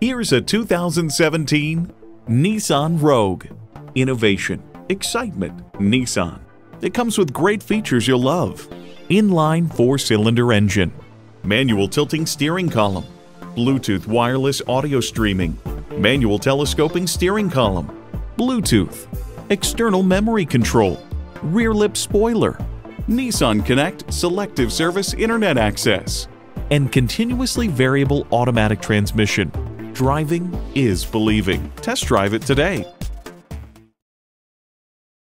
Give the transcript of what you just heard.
Here's a 2017 Nissan Rogue. Innovation, excitement, Nissan. It comes with great features you'll love. Inline four-cylinder engine, manual tilting steering column, Bluetooth wireless audio streaming, manual telescoping steering column, Bluetooth, external memory control, rear lip spoiler, Nissan Connect selective service internet access, and continuously variable automatic transmission. Driving is believing. Test drive it today.